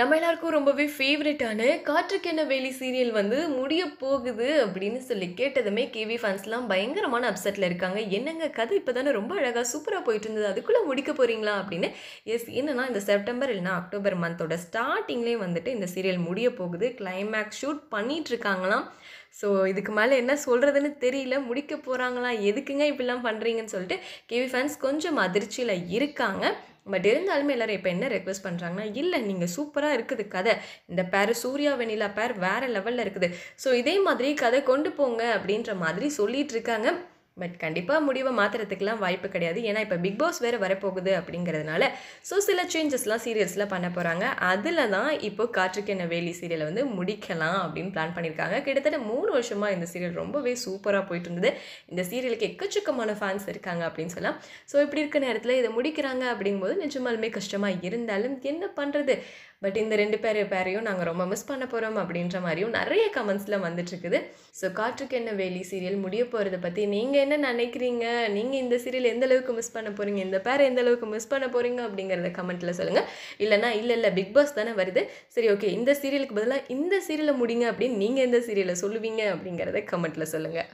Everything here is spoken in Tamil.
நம்ம எல்லாருக்கும் ரொம்பவே ஃபேவரட்டான காற்றுக்கென்ன வேலி சீரியல் வந்து முடிய போகுது அப்படின்னு சொல்லி கேட்டதுமே கேவி ஃபேன்ஸ்லாம் பயங்கரமான அப்செட்டில் இருக்காங்க. என்னங்க கதை இப்போ தானே ரொம்ப அழகாக சூப்பராக போயிட்டு இருந்தது. அதுக்குள்ளே முடிக்க போகிறீங்களா அப்படின்னு? எஸ் என்னன்னா இந்த செப்டம்பர் இல்லைனா அக்டோபர் மந்தோட ஸ்டார்டிங்லேயே வந்துட்டு இந்த சீரியல் முடிய போகுது. கிளைமேக்ஸ் ஷூட் பண்ணிகிட்டு இருக்காங்களாம். ஸோ இதுக்கு மேலே என்ன சொல்கிறதுன்னு தெரியல. முடிக்க போகிறாங்களா எதுக்குங்க இப்படிலாம் பண்ணுறீங்கன்னு சொல்லிட்டு கேவி ஃபேன்ஸ் கொஞ்சம் அதிர்ச்சியில் இருக்காங்க. பட் இருந்தாலுமே எல்லோரும் இப்போ என்ன ரெக்வஸ்ட் பண்ணுறாங்கன்னா இல்லை நீங்கள் சூப்பராக இருக்குது கதை. இந்த பேர் சூர்யா வெனிலா பேர் வேறு லெவலில் இருக்குது. ஸோ இதே மாதிரி கதை கொண்டு போங்க அப்படின்ற மாதிரி சொல்லிகிட்ருக்காங்க பட் கண்டிப்பாக முடிவை மாற்றுறதுக்கெலாம் வாய்ப்பு கிடையாது. ஏன்னா இப்போ பிக் பாஸ் வேறு வரப்போகுது அப்படிங்கிறதுனால ஸோ சில சேஞ்சஸ்லாம் சீரியல்ஸில் பண்ண போகிறாங்க அதில் தான் இப்போ காற்றுக்கென்ன வேலி சீரியலை வந்து முடிக்கலாம் அப்படின்னு பிளான் பண்ணியிருக்காங்க கிட்டத்தட்ட மூணு வருஷமாக இந்த சீரியல் ரொம்பவே சூப்பராக போயிட்டு இருந்தது இந்த சீரியலுக்கு எக்கச்சக்கமான ஃபேன்ஸ் இருக்காங்க அப்படின்னு சொல்லலாம். ஸோ இப்படி இருக்க நேரத்தில் இதை முடிக்கிறாங்க அப்படிங்கும்போது நிஜமாலுமே கஷ்டமாக இருந்தாலும் என்ன பண்ணுறது பட் இந்த ரெண்டு பேர் பேரையும் நாங்கள் ரொம்ப மிஸ் பண்ண போகிறோம் அப்படின்ற மாதிரியும் நிறைய கமெண்ட்ஸில் வந்துட்டுருக்குது. ஸோ காற்றுக்கு என்ன வேலி சீரியல் முடிய போகிறத பற்றி நீங்கள் என்ன நினைக்கிறீங்க? நீங்கள் இந்த சீரியல் எந்த அளவுக்கு மிஸ் பண்ண போகிறீங்க இந்த பேரை எந்த அளவுக்கு மிஸ் பண்ண போகிறீங்க அப்படிங்கிறத கமெண்ட்டில் சொல்லுங்கள் இல்லைனா இல்லை இல்லை பிக் பாஸ் தானே வருது. சரி ஓகே இந்த சீரியலுக்கு பதிலாக இந்த சீரியலை முடிங்க அப்படின்னு நீங்கள் எந்த சீரியலை சொல்லுவீங்க அப்படிங்கிறத கமெண்ட்டில் சொல்லுங்கள்